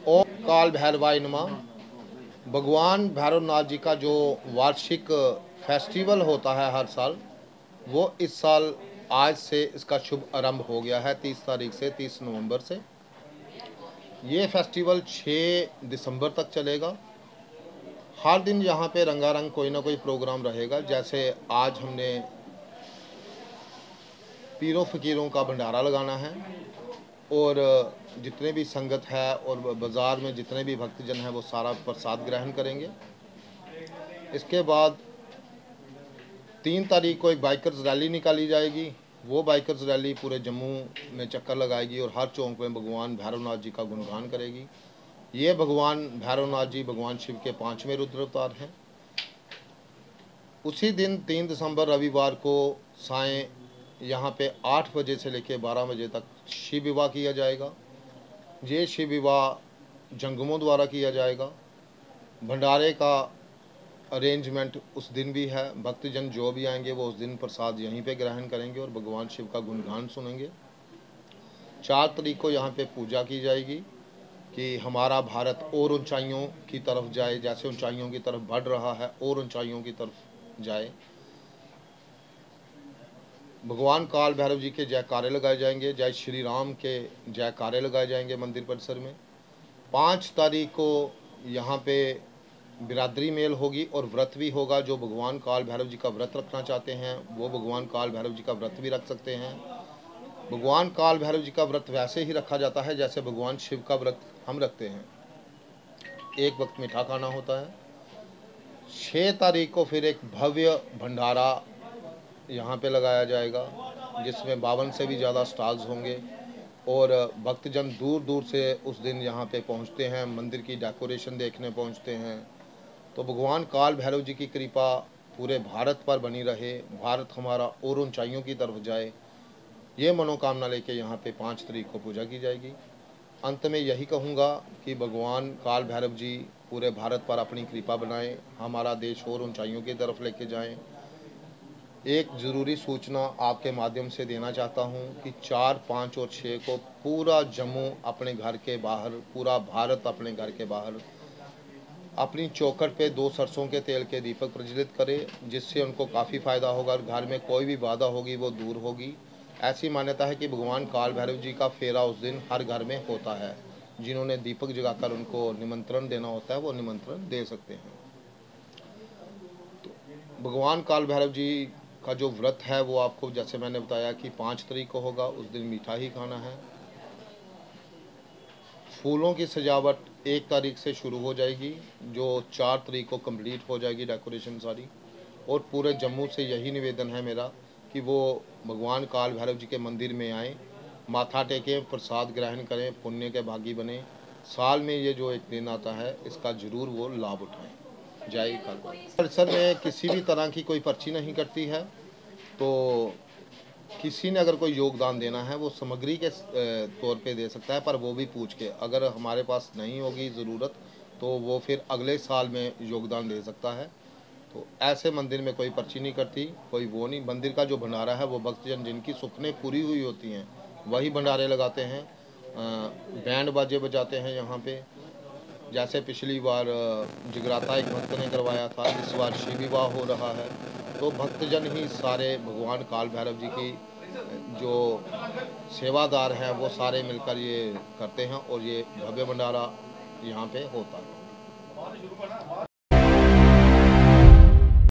ओम काल भैरवाय नमा। भगवान भैरवनाथ जी का जो वार्षिक फेस्टिवल होता है हर साल, वो इस साल आज से इसका शुभ आरंभ हो गया है, तीस तारीख से तीस नवंबर से। ये फेस्टिवल 6 दिसंबर तक चलेगा। हर दिन यहाँ पे रंगारंग कोई ना कोई प्रोग्राम रहेगा, जैसे आज हमने पीरों फकीरों का भंडारा लगाना है। और जितने भी संगत है और बाज़ार में जितने भी भक्तजन हैं, वो सारा प्रसाद ग्रहण करेंगे। इसके बाद तीन तारीख को एक बाइकर्स रैली निकाली जाएगी। वो बाइकर्स रैली पूरे जम्मू में चक्कर लगाएगी और हर चौंक में भगवान भैरवनाथ जी का गुणगान करेगी। ये भगवान भैरवनाथ जी भगवान शिव के पाँचवें रुद्र अवतार हैं। उसी दिन तीन दिसंबर रविवार को साय यहाँ पे आठ बजे से लेकर बारह बजे तक शिव विवाह किया जाएगा। ये शिव विवाह जंगमों द्वारा किया जाएगा। भंडारे का अरेंजमेंट उस दिन भी है। भक्तजन जो भी आएँगे वो उस दिन प्रसाद यहीं पे ग्रहण करेंगे और भगवान शिव का गुणगान सुनेंगे। चार तारीख को यहाँ पे पूजा की जाएगी कि हमारा भारत और ऊंचाइयों की तरफ़ जाए। जैसे ऊंचाइयों की तरफ़ बढ़ रहा है, और ऊंचाइयों की तरफ़ जाए। भगवान काल भैरव जी के जयकारे लगाए जाएँगे, जय श्री राम के जयकारे लगाए जाएँगे मंदिर परिसर में। पाँच तारीख को यहाँ पे बिरादरी मेल होगी और व्रत भी होगा, जो भगवान काल भैरव जी का व्रत रखना चाहते हैं, वो भगवान काल भैरव जी का व्रत भी रख सकते हैं। भगवान काल भैरव जी का व्रत वैसे ही रखा जाता है, जैसे भगवान शिव का व्रत हम रखते हैं। एक वक्त मीठा खाना होता है। छः तारीख को फिर एक भव्य भंडारा यहाँ पे लगाया जाएगा, जिसमें बावन से भी ज़्यादा स्टॉल्स होंगे और भक्तजन दूर दूर से उस दिन यहाँ पे पहुँचते हैं, मंदिर की डेकोरेशन देखने पहुँचते हैं। तो भगवान काल भैरव जी की कृपा पूरे भारत पर बनी रहे, भारत हमारा और ऊंचाइयों की तरफ़ जाए। ये मनोकामना लेके यहाँ पे पाँच तारीख को पूजा की जाएगी। अंत में यही कहूँगा कि भगवान काल भैरव जी पूरे भारत पर अपनी कृपा बनाएँ, हमारा देश और ऊंचाइयों की तरफ़ लेके जाएँ। एक ज़रूरी सूचना आपके माध्यम से देना चाहता हूँ कि चार, पाँच और छः को पूरा जम्मू अपने घर के बाहर, पूरा भारत अपने घर के बाहर, अपनी चौखट पे दो सरसों के तेल के दीपक प्रज्वलित करे, जिससे उनको काफ़ी फ़ायदा होगा और घर में कोई भी बाधा होगी, वो दूर होगी। ऐसी मान्यता है कि भगवान काल भैरव जी का फेरा उस दिन हर घर में होता है। जिन्होंने दीपक जगाकर उनको निमंत्रण देना होता है, वो निमंत्रण दे सकते हैं। तो भगवान काल भैरव जी का जो व्रत है, वो आपको जैसे मैंने बताया कि पाँच तारीख को होगा, उस दिन मीठा ही खाना है। फूलों की सजावट एक तारीख से शुरू हो जाएगी, जो चार तारीख को कंप्लीट हो जाएगी डेकोरेशन सारी। और पूरे जम्मू से यही निवेदन है मेरा कि वो भगवान काल भैरव जी के मंदिर में आएँ, माथा टेकें, प्रसाद ग्रहण करें, पुण्य के भागी बने। साल में ये जो एक दिन आता है, इसका ज़रूर वो लाभ उठाएँ। जय काल परिसर में किसी भी तरह की कोई पर्ची नहीं कटती है तो किसी ने अगर कोई योगदान देना है, वो सामग्री के तौर पे दे सकता है, पर वो भी पूछ के। अगर हमारे पास नहीं होगी ज़रूरत तो वो फिर अगले साल में योगदान दे सकता है। तो ऐसे मंदिर में कोई पर्ची नहीं करती कोई वो नहीं। मंदिर का जो भंडारा है, वो भक्तजन जिनकी सुखने पूरी हुई होती हैं, वही भंडारे लगाते हैं। बैंड बाजे बजाते हैं यहाँ पे। जैसे पिछली बार जगराता एक भक्त ने करवाया था इस बार शिव विवाह हो रहा है तो भक्तजन ही सारे भगवान काल भैरव जी की जो सेवादार हैं, वो सारे मिलकर ये करते हैं और ये भव्य भंडारा यहाँ पे होता है।